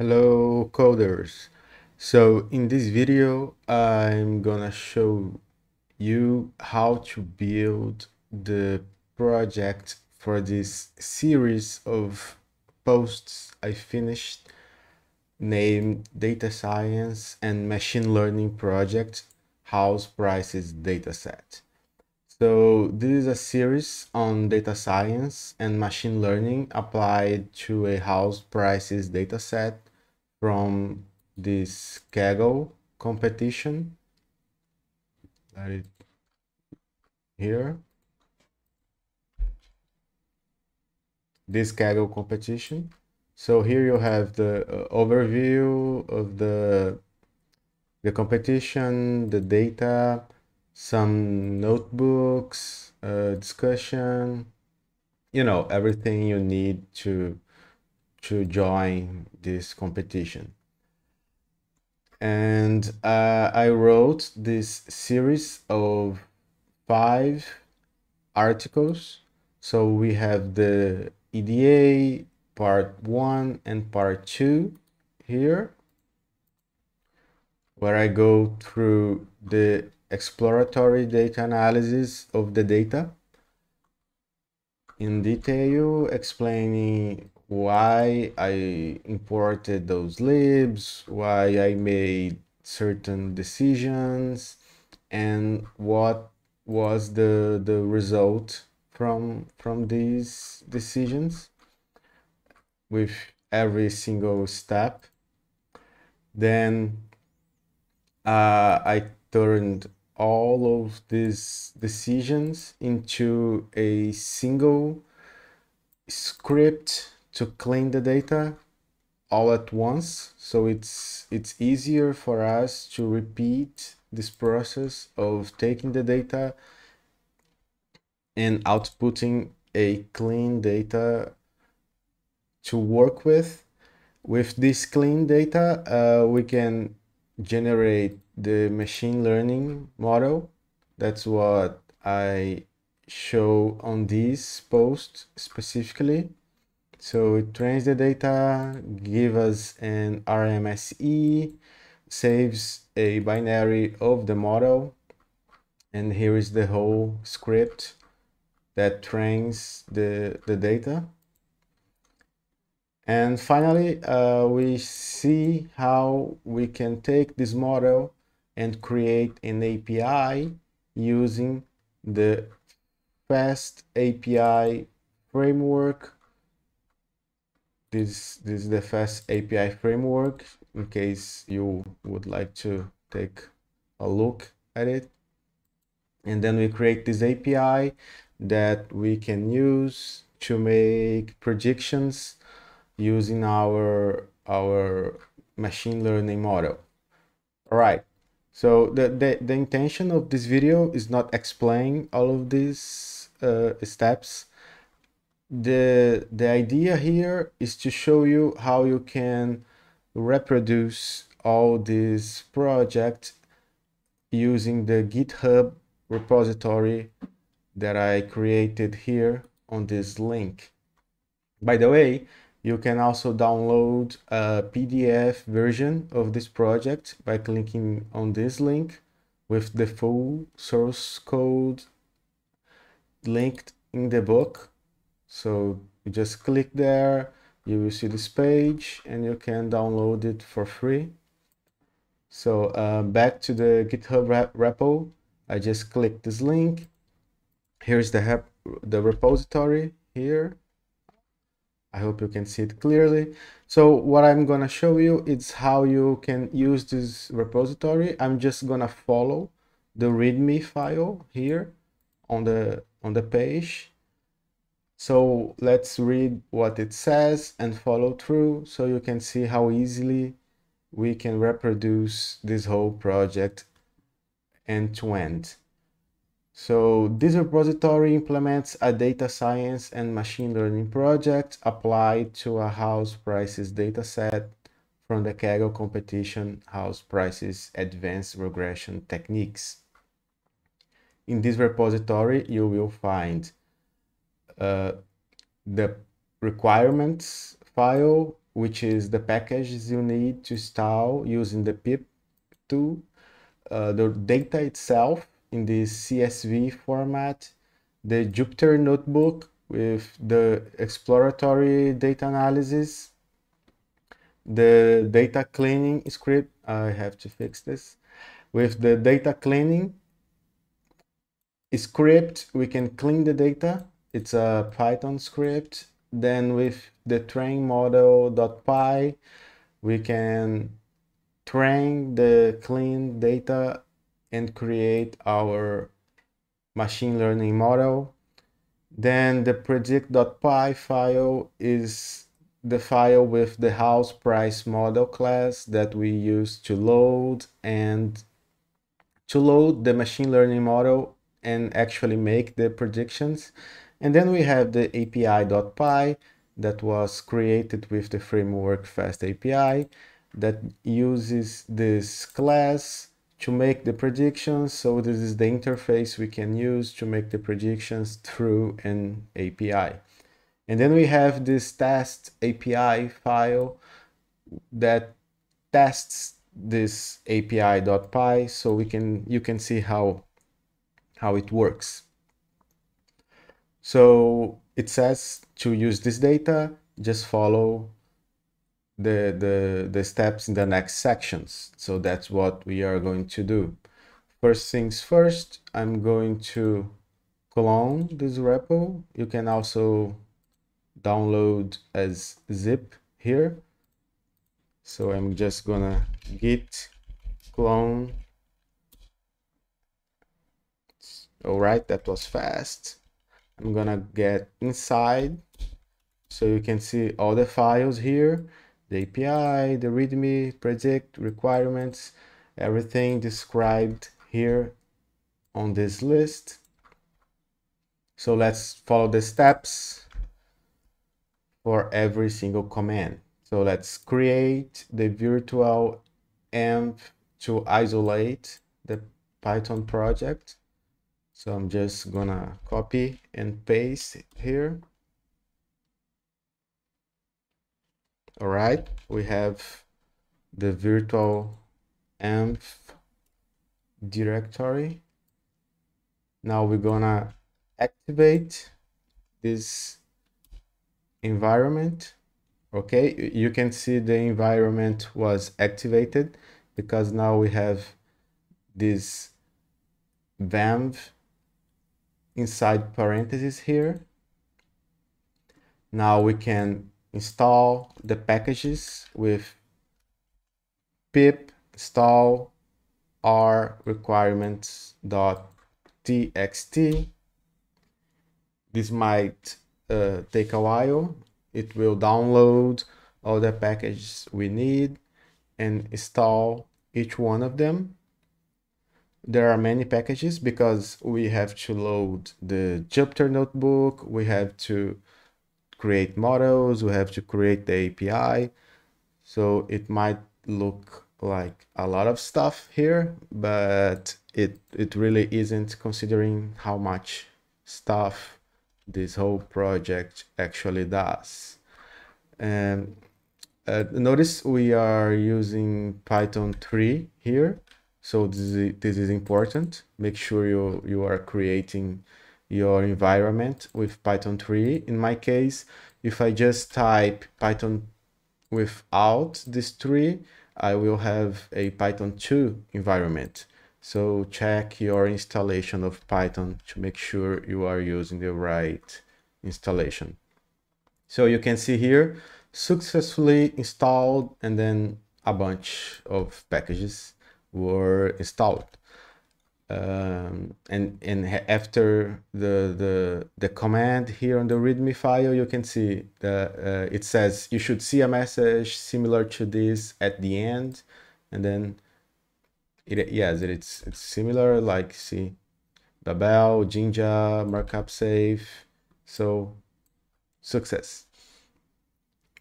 Hello coders. So in this video, I'm gonna show you how to build the project for this series of posts I finished named Data Science and Machine Learning Project House Prices Dataset. So this is a series on data science and machine learning applied to a house prices dataset from this Kaggle competition. It here. This Kaggle competition. So here you have the uh, overview of the the competition, the data, some notebooks, uh, discussion, you know, everything you need to to join this competition. And uh, I wrote this series of five articles. So we have the EDA part one and part two here, where I go through the exploratory data analysis of the data in detail, explaining why I imported those libs, why I made certain decisions, and what was the the result from from these decisions with every single step. Then uh, I turned all of these decisions into a single script to clean the data all at once. So it's it's easier for us to repeat this process of taking the data and outputting a clean data to work with. With this clean data uh, we can generate the machine learning model. That's what I show on this post specifically so it trains the data, give us an RMSE, saves a binary of the model, and here is the whole script that trains the, the data. And finally, uh, we see how we can take this model and create an API using the FAST API framework this this is the fast api framework in case you would like to take a look at it. And then we create this api that we can use to make predictions using our our machine learning model. All right so the, the the intention of this video is not explain all of these uh, steps the the idea here is to show you how you can reproduce all these projects using the github repository that I created here on this link. By the way, you can also download a PDF version of this project by clicking on this link with the full source code linked in the book so you just click there, you will see this page and you can download it for free. So uh, back to the GitHub repo, I just click this link. Here's the, the repository here. I hope you can see it clearly. So what I'm gonna show you is how you can use this repository. I'm just gonna follow the README file here on the on the page so let's read what it says and follow through so you can see how easily we can reproduce this whole project end to end. So this repository implements a data science and machine learning project applied to a house prices dataset from the Kaggle competition house prices advanced regression techniques. In this repository, you will find the requirements file which is the packages you need to install using the pip tool, uh, the data itself in the CSV format, the Jupyter notebook with the exploratory data analysis, the data cleaning script, I have to fix this, with the data cleaning script, we can clean the data. It's a Python script. Then with the train model.py, we can train the clean data and create our machine learning model. Then the predict.py file is the file with the house price model class that we use to load and to load the machine learning model and actually make the predictions. And then we have the API.py that was created with the framework Fast API that uses this class to make the predictions. So this is the interface we can use to make the predictions through an API. And then we have this test API file that tests this api.py so we can you can see how how it works. So it says to use this data, just follow the, the, the steps in the next sections. So that's what we are going to do. First things first, I'm going to clone this repo. You can also download as zip here. So I'm just gonna git clone all right that was fast i'm gonna get inside so you can see all the files here the api the readme predict requirements everything described here on this list. So let's follow the steps for every single command. So let's create the virtual env to isolate the python project so I'm just gonna copy and paste here. All right, we have the virtual env directory. Now we're gonna activate this environment. Okay, you can see the environment was activated because now we have this venv inside parentheses here. Now we can install the packages with pip install r requirements.txt. This might uh, take a while. It will download all the packages we need and install each one of them there are many packages because we have to load the Jupyter notebook, we have to create models, we have to create the API. So it might look like a lot of stuff here, but it, it really isn't considering how much stuff this whole project actually does. And uh, notice we are using Python 3 here so this is, this is important. Make sure you, you are creating your environment with Python 3. In my case, if I just type Python without this 3, I will have a Python 2 environment. So check your installation of Python to make sure you are using the right installation. So you can see here, successfully installed and then a bunch of packages were installed. Um, and and after the the the command here on the readme file you can see that uh, it says you should see a message similar to this at the end. And then it yes it's it's similar like see babel jinja markup safe. So success.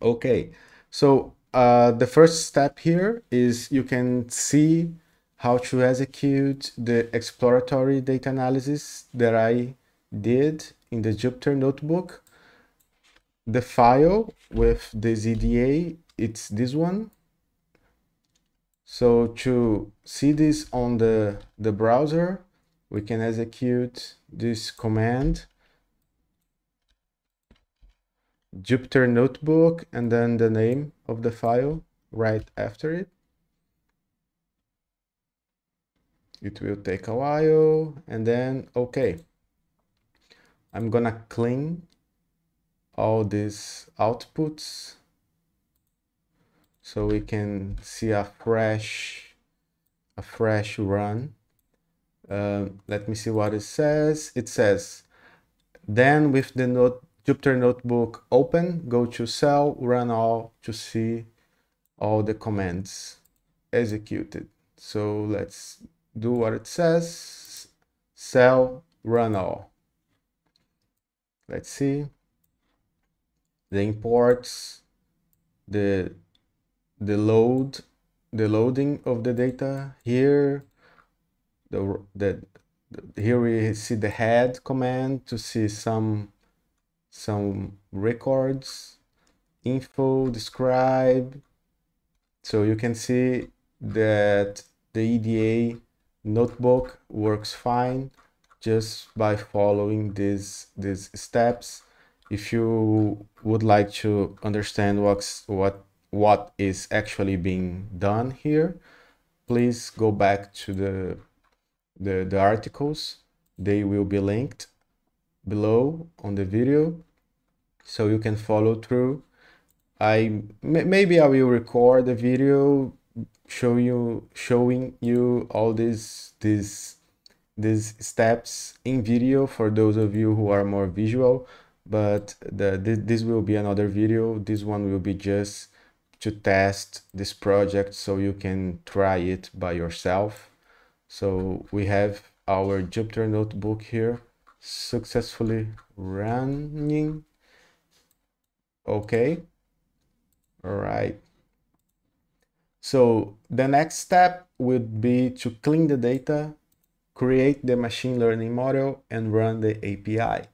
Okay. So uh, the first step here is you can see how to execute the exploratory data analysis that I did in the Jupyter notebook. the file with the EDA, it's this one. So to see this on the, the browser, we can execute this command Jupyter Notebook and then the name of the file right after it. It will take a while and then okay. I'm gonna clean all these outputs so we can see a fresh a fresh run uh, let me see what it says it says then with the note Jupyter Notebook open go to cell run all to see all the commands executed. So let's do what it says. Cell run all. Let's see. The imports, the the load, the loading of the data here. The the here we see the head command to see some some records, info, describe. So you can see that the EDA notebook works fine just by following these these steps if you would like to understand what's, what, what is actually being done here, please go back to the, the, the articles. They will be linked below on the video so you can follow through. I maybe I will record a video show you showing you all these these these steps in video for those of you who are more visual but the, this will be another video. This one will be just to test this project so you can try it by yourself. So we have our Jupyter notebook here successfully running. Okay. All right. So the next step would be to clean the data, create the machine learning model and run the API.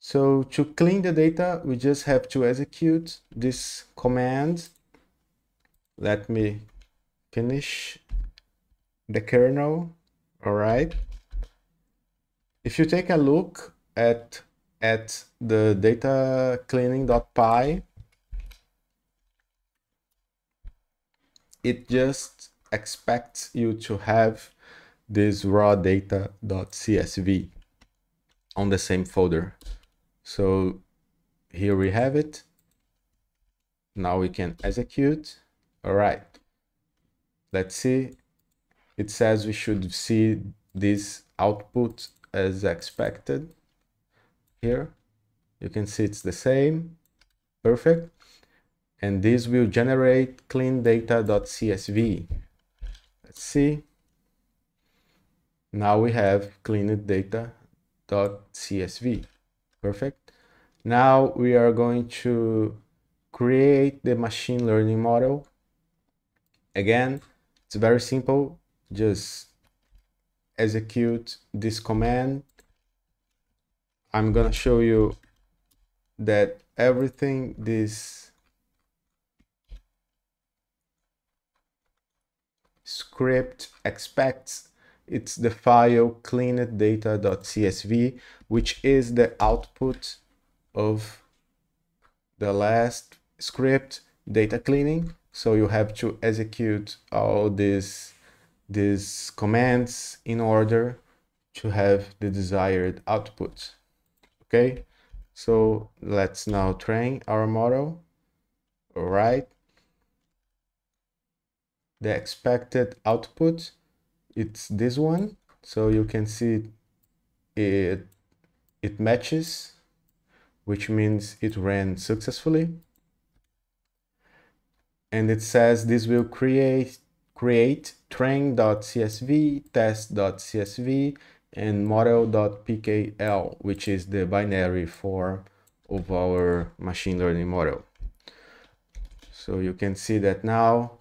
So to clean the data, we just have to execute this command. Let me finish the kernel. All right. If you take a look at, at the data cleaning.py, it just expects you to have this raw data.csv on the same folder. So here we have it. Now we can execute. All right. Let's see. It says we should see this output as expected here. You can see it's the same. Perfect. And this will generate clean data.csv. Let's see. Now we have cleaned data.csv. Perfect. Now we are going to create the machine learning model. Again, it's very simple. Just execute this command. I'm gonna show you that everything this script expects it's the file cleaned which is the output of the last script data cleaning. So you have to execute all these, these commands in order to have the desired output. Okay, so let's now train our model. All right. The expected output it's this one so you can see it it matches which means it ran successfully and it says this will create create train.csv test.csv and model.pkl which is the binary form of our machine learning model so you can see that now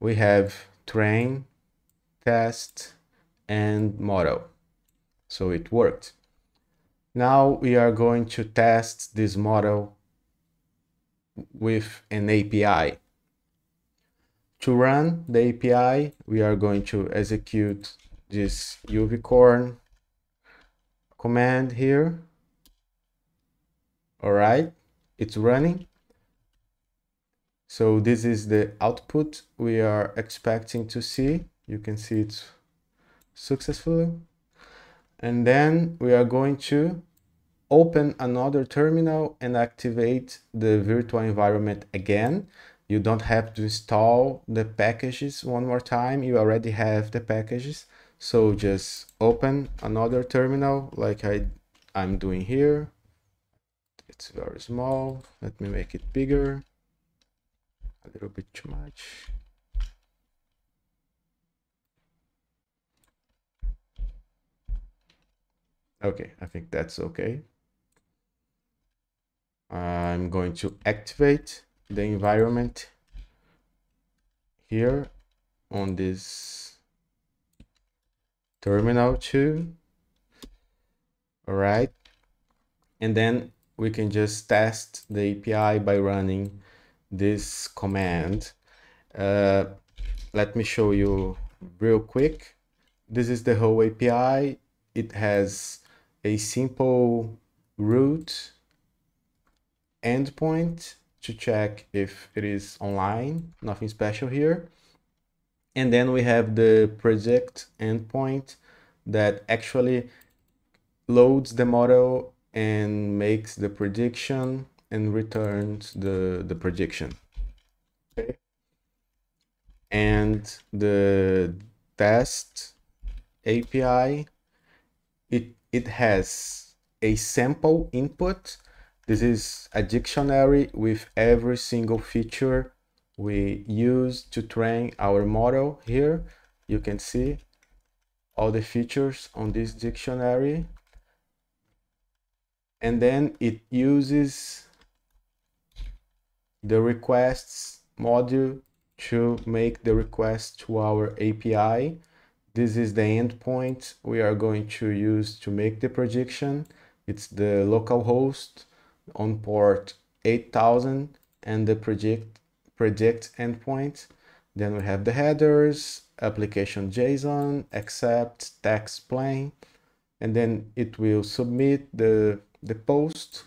we have train test and model. So it worked. Now we are going to test this model with an API. To run the API, we are going to execute this uvicorn command here. All right, it's running. So this is the output we are expecting to see. You can see it successfully. And then we are going to open another terminal and activate the virtual environment again. You don't have to install the packages one more time. You already have the packages. So just open another terminal like I, I'm doing here. It's very small. Let me make it bigger. A little bit too much. Okay, I think that's okay. I'm going to activate the environment here on this terminal too. All right. And then we can just test the API by running this command. Uh, let me show you real quick. This is the whole API. It has a simple root endpoint to check if it is online, nothing special here. And then we have the project endpoint that actually loads the model and makes the prediction and returns the, the prediction. Okay. And the test API, it, it has a sample input this is a dictionary with every single feature we use to train our model here. You can see all the features on this dictionary. And then it uses the requests module to make the request to our API. This is the endpoint we are going to use to make the prediction. It's the local host on port 8000 and the project project endpoint. Then we have the headers, application JSON, accept, text plain, and then it will submit the, the post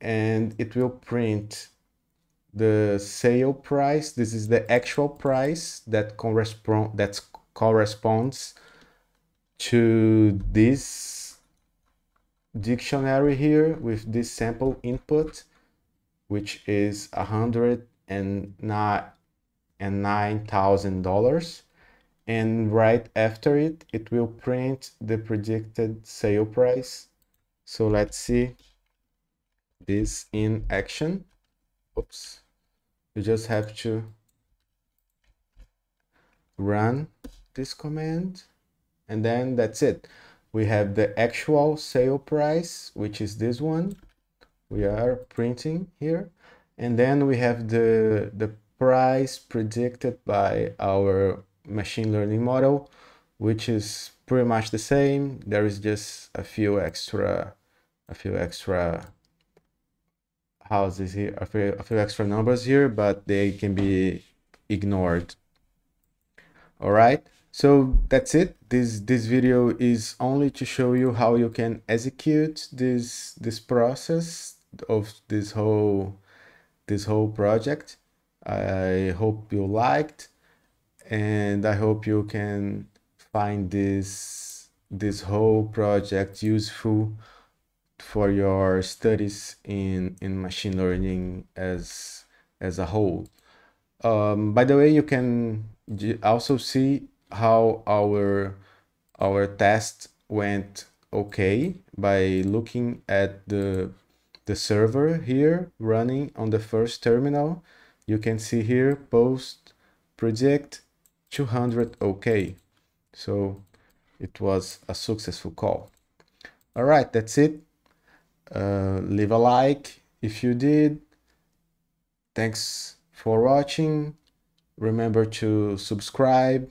and it will print the sale price. This is the actual price that correspond that corresponds to this dictionary here with this sample input, which is a hundred and nine thousand dollars. And right after it, it will print the predicted sale price. So let's see this in action. Oops. You just have to run this command and then that's it we have the actual sale price, which is this one. We are printing here. And then we have the, the price predicted by our machine learning model, which is pretty much the same. There is just a few extra, a few extra houses here, a few, a few extra numbers here, but they can be ignored. All right. So that's it. This this video is only to show you how you can execute this this process of this whole this whole project. I hope you liked and I hope you can find this this whole project useful for your studies in in machine learning as as a whole. Um, by the way, you can also see how our our test went okay by looking at the the server here running on the first terminal. You can see here post project 200 okay. So it was a successful call. All right that's it. Uh, leave a like if you did. Thanks for watching. Remember to subscribe